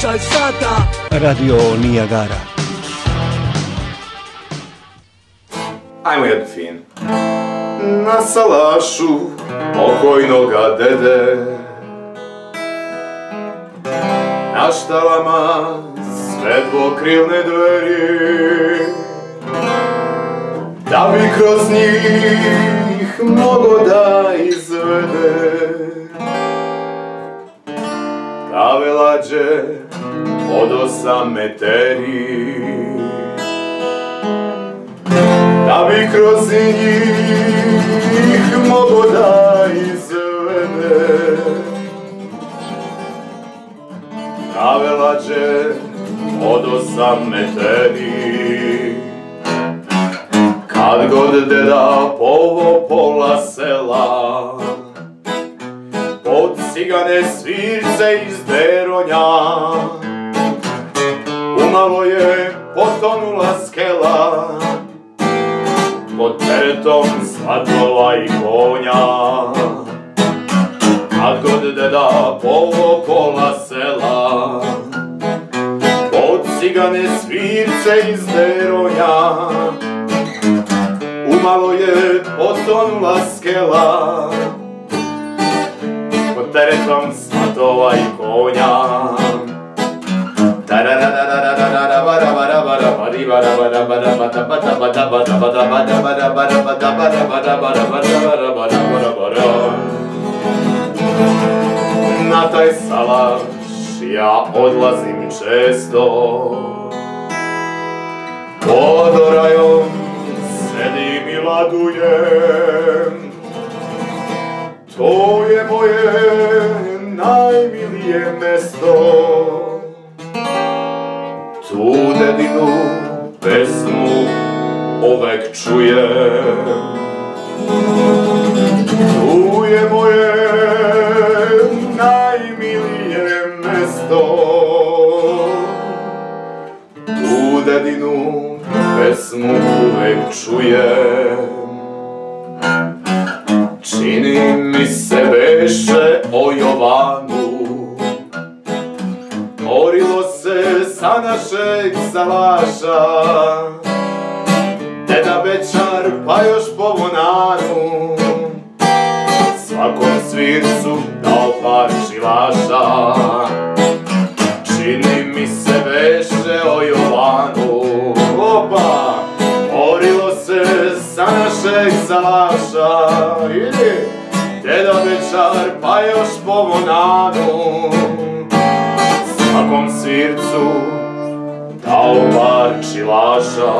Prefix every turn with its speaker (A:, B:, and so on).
A: Slušaj sada
B: Radio Nijagara.
C: Ajmo jednu fin. Na salašu pokojnoga dede Na štalama sve dvokrilne dveri Da bi kroz njih mogo da izvede Prave lađe od osam meteri da bi kroz njih mogo da izvede. Prave lađe od osam meteri Kad god deda povo pola sela cigane svirce iz deronja Umalo je potonula skela. Pod teretom svatova i konja. Kad god deda povo pola sela, pod cigane svirce iz deronja, umalo je potonula skela, pod teretom svatova i konja. Na taj salaš ja odlazim često Pod orajom sedim i ladujem To je moje najmilije mesto. Tu dedinu pesmu ovek čujem. Tu je moje najmilije mesto. Tu dedinu pesmu uvek čujem Čini mi se beše o Jovanu. Orilo se sa našeg salaša Deda Bečar pa još po vonanu Svakom svircu dao par šilaša Čini mi se veše o Jovanu. Opa! Orilo se sa našeg salaša Bečar pa još po vonanu Svakom svircu dao par čilaša